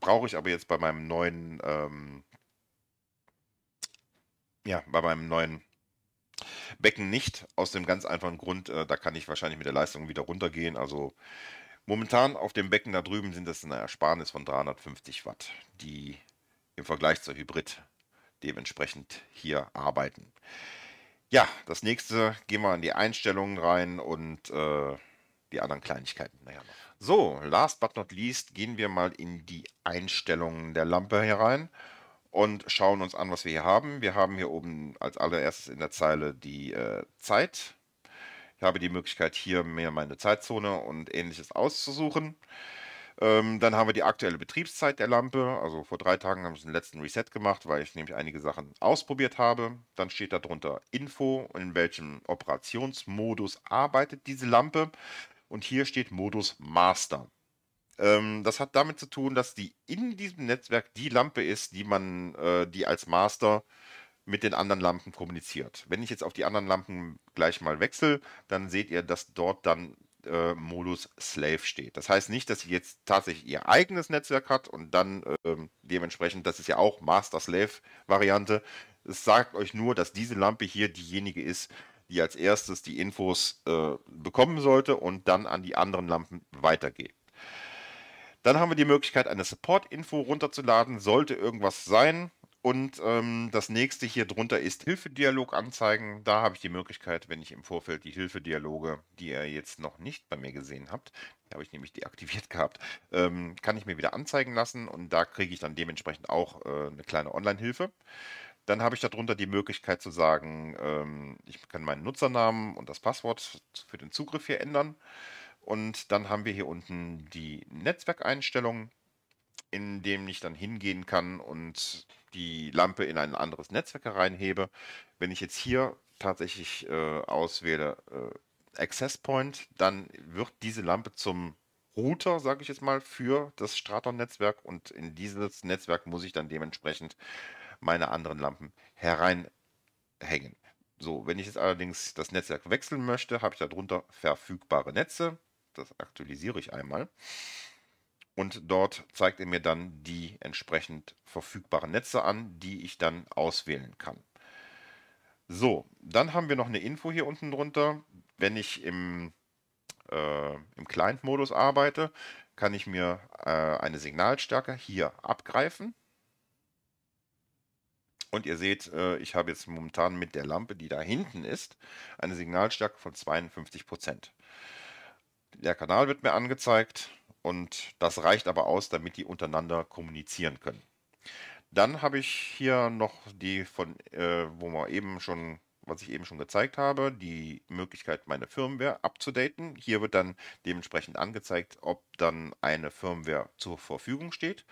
S1: Brauche ich aber jetzt bei meinem neuen, ähm, ja, bei meinem neuen Becken nicht. Aus dem ganz einfachen Grund, äh, da kann ich wahrscheinlich mit der Leistung wieder runtergehen. Also Momentan auf dem Becken da drüben sind es eine Ersparnis von 350 Watt, die im Vergleich zur Hybrid dementsprechend hier arbeiten. Ja, das nächste gehen wir an die Einstellungen rein und äh, die anderen Kleinigkeiten nachher noch. So, last but not least gehen wir mal in die Einstellungen der Lampe herein und schauen uns an, was wir hier haben. Wir haben hier oben als allererstes in der Zeile die äh, Zeit ich habe die Möglichkeit, hier mir meine Zeitzone und ähnliches auszusuchen. Ähm, dann haben wir die aktuelle Betriebszeit der Lampe. Also vor drei Tagen haben wir den letzten Reset gemacht, weil ich nämlich einige Sachen ausprobiert habe. Dann steht darunter Info, in welchem Operationsmodus arbeitet diese Lampe. Und hier steht Modus Master. Ähm, das hat damit zu tun, dass die in diesem Netzwerk die Lampe ist, die man, äh, die als Master mit den anderen Lampen kommuniziert. Wenn ich jetzt auf die anderen Lampen gleich mal wechsle, dann seht ihr, dass dort dann äh, Modus Slave steht. Das heißt nicht, dass sie jetzt tatsächlich ihr eigenes Netzwerk hat und dann äh, dementsprechend, das ist ja auch Master-Slave-Variante. Es sagt euch nur, dass diese Lampe hier diejenige ist, die als erstes die Infos äh, bekommen sollte und dann an die anderen Lampen weitergeht. Dann haben wir die Möglichkeit, eine Support-Info runterzuladen. Sollte irgendwas sein, und ähm, das nächste hier drunter ist Hilfedialog anzeigen. Da habe ich die Möglichkeit, wenn ich im Vorfeld die Hilfedialoge, die ihr jetzt noch nicht bei mir gesehen habt, die habe ich nämlich deaktiviert gehabt, ähm, kann ich mir wieder anzeigen lassen und da kriege ich dann dementsprechend auch äh, eine kleine Online-Hilfe. Dann habe ich darunter die Möglichkeit zu sagen, ähm, ich kann meinen Nutzernamen und das Passwort für den Zugriff hier ändern. Und dann haben wir hier unten die Netzwerkeinstellungen in dem ich dann hingehen kann und die Lampe in ein anderes Netzwerk hereinhebe. Wenn ich jetzt hier tatsächlich äh, auswähle äh, Access Point, dann wird diese Lampe zum Router, sage ich jetzt mal, für das Straton-Netzwerk und in dieses Netzwerk muss ich dann dementsprechend meine anderen Lampen hereinhängen. So, wenn ich jetzt allerdings das Netzwerk wechseln möchte, habe ich darunter verfügbare Netze. Das aktualisiere ich einmal und dort zeigt er mir dann die entsprechend verfügbaren Netze an, die ich dann auswählen kann. So, dann haben wir noch eine Info hier unten drunter. Wenn ich im, äh, im Client-Modus arbeite, kann ich mir äh, eine Signalstärke hier abgreifen. Und ihr seht, äh, ich habe jetzt momentan mit der Lampe, die da hinten ist, eine Signalstärke von 52%. Der Kanal wird mir angezeigt und das reicht aber aus, damit die untereinander kommunizieren können. Dann habe ich hier noch die von, äh, wo wir eben schon, was ich eben schon gezeigt habe, die Möglichkeit, meine Firmware abzudaten. Hier wird dann dementsprechend angezeigt, ob dann eine Firmware zur Verfügung steht.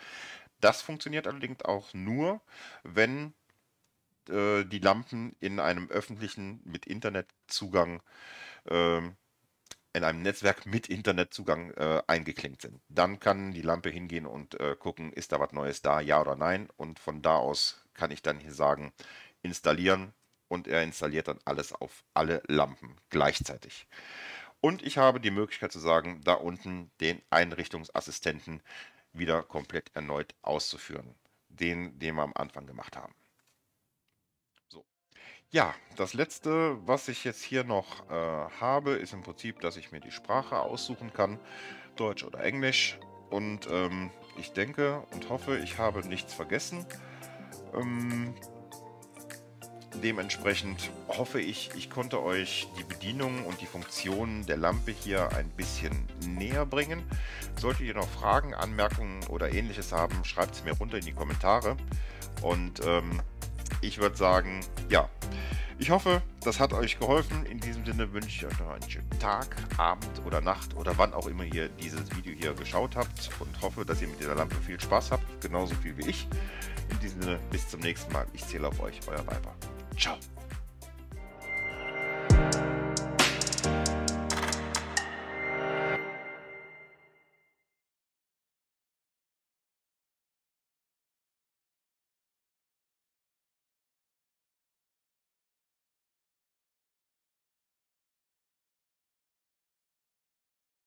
S1: Das funktioniert allerdings auch nur, wenn äh, die Lampen in einem öffentlichen mit Internetzugang äh, in einem Netzwerk mit Internetzugang äh, eingeklinkt sind. Dann kann die Lampe hingehen und äh, gucken, ist da was Neues da, ja oder nein. Und von da aus kann ich dann hier sagen, installieren und er installiert dann alles auf alle Lampen gleichzeitig. Und ich habe die Möglichkeit zu sagen, da unten den Einrichtungsassistenten wieder komplett erneut auszuführen. Den, den wir am Anfang gemacht haben. Ja, das letzte, was ich jetzt hier noch äh, habe, ist im Prinzip, dass ich mir die Sprache aussuchen kann, Deutsch oder Englisch. Und ähm, ich denke und hoffe, ich habe nichts vergessen. Ähm, dementsprechend hoffe ich, ich konnte euch die Bedienung und die Funktionen der Lampe hier ein bisschen näher bringen. Solltet ihr noch Fragen, Anmerkungen oder ähnliches haben, schreibt es mir runter in die Kommentare. Und ähm, ich würde sagen, ja, ich hoffe, das hat euch geholfen. In diesem Sinne wünsche ich euch noch einen schönen Tag, Abend oder Nacht oder wann auch immer ihr dieses Video hier geschaut habt und hoffe, dass ihr mit dieser Lampe viel Spaß habt, genauso viel wie ich. In diesem Sinne, bis zum nächsten Mal. Ich zähle auf euch, euer Viper. Ciao.